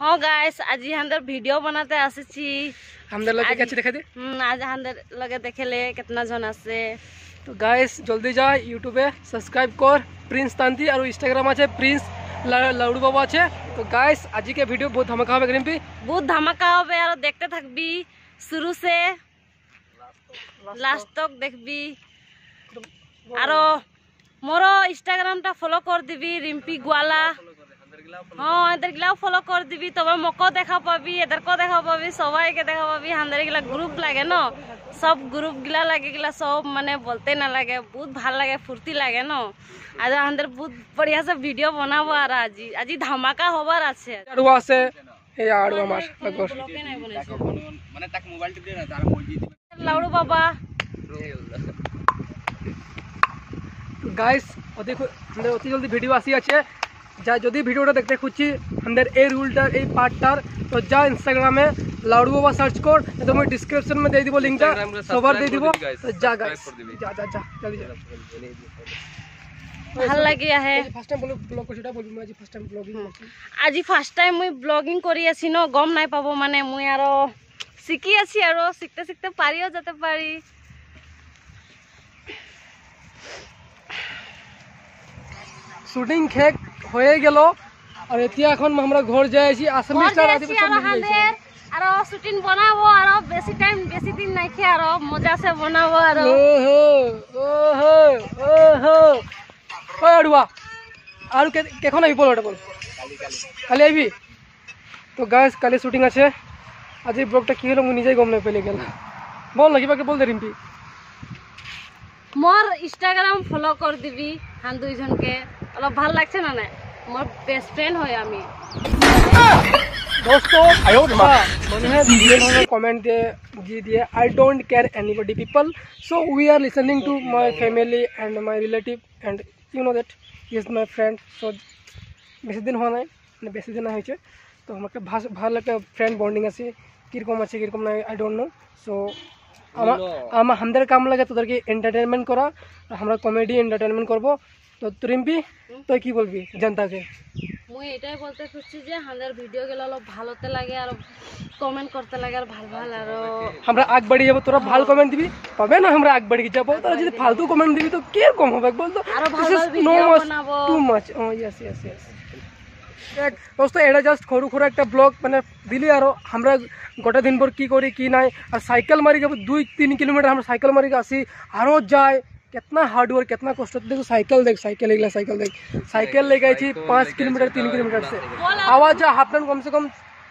हाँ गाइस आज हंदर वीडियो बनाते आसी আমাদের লগে কাছে দেখা দে आज हंदर लगे देखेले कितना जन আছে তো গাইস জলদি যা ইউটিউবে সাবস্ক্রাইব কর প্রিন্স তান্তি আর ইনস্টাগ্রাম আছে প্রিন্স লাউডু বাবু আছে তো গাইস আজকে ভিডিও বহুত ধামাকা হবে গ্রিম্পি বহুত ধামাকা হবে আর দেখতে থাকবি শুরু সে লাস্ট তক দেখবি আর মোর ইনস্টাগ্রামটা ফলো কর দিবি রিম্পি গোয়ালা হ্যাঁ এদের গিলাও ফলো কর দিবি তবে মকো দেখা পাবি এদেরকেও দেখা পাবি সবাইকে দেখা পাবি হান্দারে গিলা গ্রুপ লাগে ন সব গ্রুপ গিলা লাগে গিলা সব মানে বলতে না লাগে বহুত ভাল লাগে ফুর্তি লাগে ন আজ হান্দার বহুত বঢ়িয়া সে ভিডিও বানাবো আর আজি আজি ধামাকা হবার আছে আড়ু আছে এই আড়ু আমার লগর ব্লকে নাই বনাইছে লাউড়ু বাবা গাইস অতি খু- আমাদের অতি জলদি ভিডিও আসি আছে যা যদি ভিডিওটা দেখতে খুঁজছি আমাদের এই রুলটার এই পার্টটার তো যা ইনস্টাগ্রামে লাউডু বাবা সার্চ কর তো আমি ডিসক্রিপশন মে দিয়ে দিব লিঙ্কটা সবার দিয়ে দিব তো যা গাইস যা যা যা জলদি যা ভাল লাগি আহে ফার্স্ট টাইম বলো ব্লগ করছি এটা বলবি আজি ফার্স্ট টাইম ব্লগিং করছি আজি ফার্স্ট টাইম মুই ব্লগিং কৰি আছি ন গম নাই পাব মানে মুই আৰু শিকি আছি আৰু শিখতে শিখতে পাৰিও যেতে পাৰি শুটিং শেষ হয়ে গেল। আৰ এতিয়া এখন আমৰা ঘৰ যাই আছি আসামি ঘৰ স্টাৰ গৈ আদি হাঁদেৰ আৰু শ্বুটিং বনাব আৰু বেছি টাইম বেছি দিন নাইকিয়া আৰু মজাছে বনাব আৰু ওহো ওহো ওহো। ওই আড়ুয়া আর কে- কেখন আবি বল ওটা বল। কালি আইবি? তো গাইস কালি শুটিং আছে। আজি ব্লগটা কি হলো মই নিজেই গম নাই পেলে গেল। বল না কিবাকে বল দে রিম্পি? মোৰ ইনষ্টাগ্ৰাম ফ'ল' কৰি দিবি হান দুইজনকে। অলপ ভাল লাগছে না নাই মই বেষ্ট ফ্ৰেণ্ড হয় আমি বৰ্ডিং আছে কি ৰকম আছে। কি ৰকম নাই আই ডোণ্ট নো চ' আমাৰ আমাৰ হামদাৰ কাম লাগে তোদেৰকে এন্টাৰটেনমেন্ট কৰা আমৰা কমেডি এন্টাৰটেনমেন্ট কৰবো তো রিম্পি তুই কি বলবি জনতাকে মই এটাই বলতে খুঁজছি যে হাঁদের ভিডিওগুলো অলপ ভালোতে লাগে আর কমেন্ট করতে লাগে আর ভাল ভাল আর আমরা আগ বাড়ি যাবো তোরা ভাল কমেন্ট দিবি তবে না আমরা আগ বাড়ি যাবো তোরা যদি ফালতু কমেন্ট দিবি তো কিরকম হবে বল তো আরো ভাল ভাল ভিডিও বানাবো টু মাচ ও ইয়েস ইয়েস ইয়েস দেখ দোস্ত এটা জাস্ট সরু সরু একটা ব্লগ মানে দিলি আরো আমরা গোটা দিন ভর কি করি কি নাই আর সাইকেল মারি যাবো দুই তিন কিলোমিটার আমরা সাইকেল মারি আসি আরো যাই कितना हार्ड वर्क कितना कष्ट होता है। देखो साइकिल देख साइकिल एगला साइकिल देख साइकिल ले गई थी पाँच किलोमीटर तीन किलोमीटर से आवाज जा हाफ टाइम कम से कम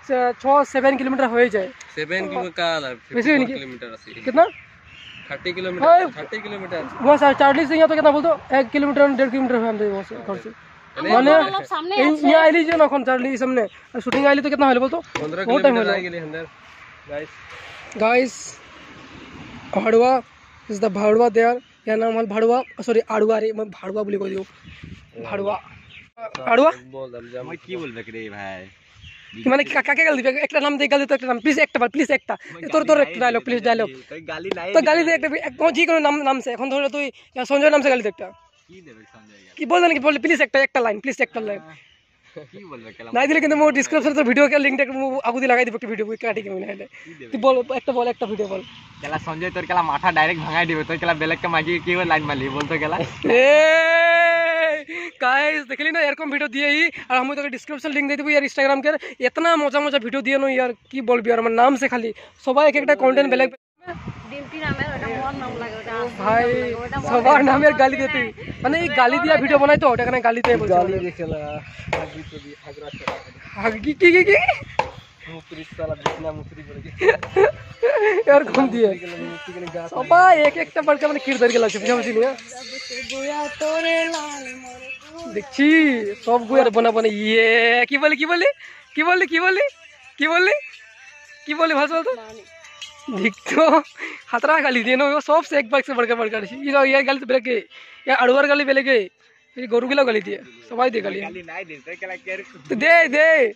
छ सेवन किलोमीटर हो ही जाए সেভেন কিলোমিটার বেশি নাকি? কিলোমিটার আছে कितना থার্টি ওই- কিলোমিটার থার্টি কিলোমিটার वहाँ से चार्ली से यहाँ तो कितना बोलते एक किलोमीटर डेढ़ किलोमीटर है हम वहाँ से घर से মানে অলপ সামনে এই- यहाँ आइली जो ना कौन चार्ली सामने शूटिंग आइली तो कितना हले बोलतो পনেরো बहुत टाइम हो কিলোমিটার जाए আই গেলি হান্দার গাইস गाइस भाड़वा इज द भाड़वा देयर क्या नाम है भाड़वा सॉरी आड़वा रे मैं भाड़वा बोली कोई दियो भाड़वा आड़वा বল দাম মই কি বলবে রে ভাই কি মানে কা- কাকে গাল দিবে একটা নাম দিয়ে গাল দিতে একটা নাম প্লিজ একটা বার প্লিজ একটা তোর তোর একটা ডায়লগ প্লিজ ডায়লগ তুই গালি নাই তো গালি দে একটা এক- যে কোনো নাম নাম সে এখন ধরে তুই ইয়া সঞ্জয় নাম সে গালি দে একটা কি দেবে সঞ্জয় কি বল নাকি বল প্লিজ একটা একটা লাইন প্লিজ একটা লাইন কি বলবে কেলা নাই দিলে কিন্তু মো ডিসক্রিপশন তো ভিডিও কে লিংকটা মো আগুদি লাগাই দিব একটা ভিডিও কাটি কে মিলে তুই বল একটা বল একটা ভিডিও বল কেলা সঞ্জয় তোর কেলা মাথা ডাইরেক্ট ভাঙাই দিবে তোর কেলা বেলেগকে মাগি কি লাইন মারলি বলতো কেলা এ গাইস দেখলি না এরকম ভিডিও দিয়েই আর আমি তোকে ডিসক্রিপশন লিংক দিয়ে দেবো ইয়ার ইনস্টাগ্রাম কে এতনা মজা মজা ভিডিও দিয়ে নো ইয়ার কি বলবি আর আমার নাম সে খালি সবাই এক একটা কন্টেন্ট বেলেগ ডিম্পি নামের ওটা মোর নাম লাগে ওটা ভাই সবার নামের গালি দিয়ে তুই মানে এই গালি দিয়া ভিডিও বানাই তো ওটা কেন গালি দিয়ে বলছি গালি দিয়ে খেলা হাগি তো দি হাগরা খেলা আগে কি কি কি কি মুকরি সালা বিছনা মুকরি করে এরকম দিয়ে সবাই এক একটা বাড়কে মানে কিরদার গেলা বুঝা বুঝি নিয়ে দেখছি সব গুয়ার বনা বনা ইয়ে কি বলি কি বলি কি বলি কি বলি কি বলি কি বলি ভাষা তো दिखतो हतरा गाली दिए ना वो सब से एक बाइक से बढ़कर बढ़कर ये ये गाली तो बेले के या अड़ुआर गाली बेले के ये गोरु गिला देखो खतरा गाली दिए ना सबसे एक बाइक से बढ़कर बढ़कर। ये गाली से ब्रेक या अड़वर गाली पहले के ये गोरु गिला गाली दिए सब आई दे गाली। तो दे दे।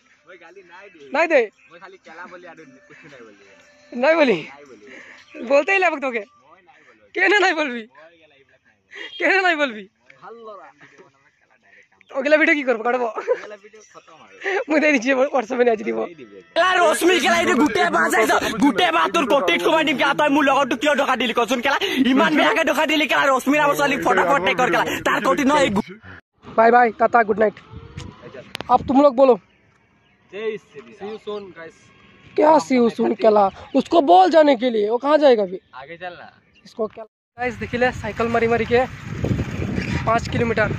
नहीं बोली बोलते ही लगभग तो के। केने नहीं बोलबी केने नहीं बोलबी हल्लो। अगला वीडियो की करबो काटबो अगला वीडियो खत्म हो मु दे दीजिए. व्हाट्सएप में आज दिबो ला रश्मि केला इते गुटे बास आइस गुटे बा तोर को कोमा के आता मु लगत तो कियो धोखा दिली कसुन केला बेहा के धोखा दिली केला रश्मि राम बसली फटाफट टेक कर केला तार कोटी न bye bye Tata good night अब तुम लोग बोलो। जय Shri see you soon guys क्या सी यू सून केला उसको बोल जाने के लिए वो कहाँ जाएगा अभी? आगे चलना इसको क्या गाइस देखिले साइकिल मारी मारी के पाँच किलोमीटर।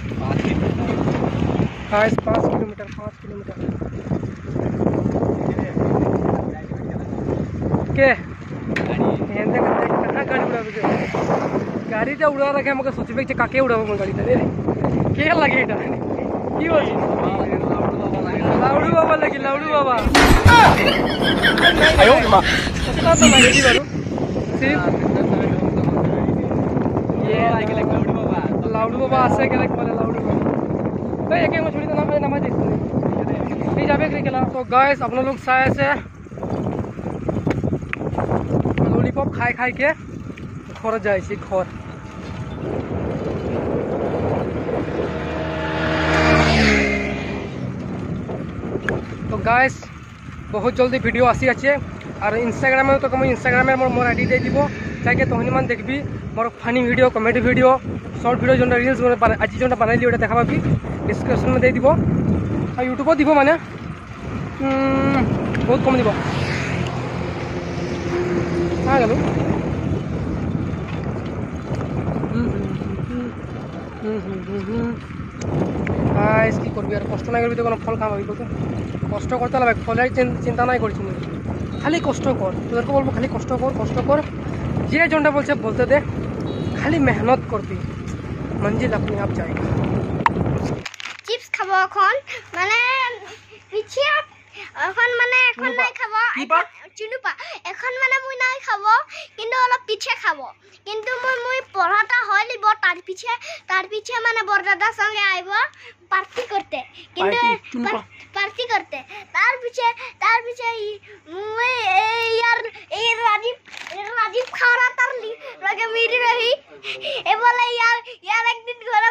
पाँच पाँच किलोमीटर पाँच किलोमीटर। के गाड़ी तो उड़ा रखे हमके सोचबे के काके उड़ावे मन गाड़ी तो। के लगे एटा की हो लाउडू बाबा लाउडू बाबा। आयो माँ। लाउडू बाबा। তো গাইজ আপোনালোক চাই আছে। ললিপপ খাই খাইকে ঘৰত যাইছে ঘৰ। তো গাইজ বহুত জলদি ভিডিও আসি আছে। আর ইনস্টাগ্রামে তো মানে ইনস্টাগ্রামে মোট আইডি দিয়ে দিব। যাইকে তহনি মান দেখবি মোট funny video comedy video short video যেটা রিলস আজি যেটা বানাইলি ওটা দেখা পাবি ডিসক্রিপশন দিয়ে দিব। আর ইউটিউবও দিব মানে। বহুত কম দিব। হ্যাঁ গেল। কি করবি আর কষ্ট নাই করবি তো কোনো ফল কাম হইব তো। কষ্ট করতে লাগবে ফলের চিন্তা নাই করছি খালি কষ্ট কর তোদেরকে বলব, খালি কষ্ট কর কষ্ট কর যে জনটা বলছে, বলতে দে। খালি মেহনত করবি মঞ্জিল, আপনি আপ যায়গা। চিপস খাব এখন মানে পিছে এখন মানে এখন নাই খাব কিবা? চিনু পা এখন মানে মই নাই খাব কিন্তু অলপ পিছে খাব। কিন্তু মই মই পঢ়াটা হয় লিব তার পিছে তার পিছে মানে বরদাদার সঙ্গে আইব পার্টি করতে কিন্তু পার্টি, করতে তার পিছে তার পিছে মুই এই ইয়ার এই রাজীব রাজীব খাওয়া তার লগে মিরি রহি এ বলে ইয়ার ইয়ার একদিন ঘরে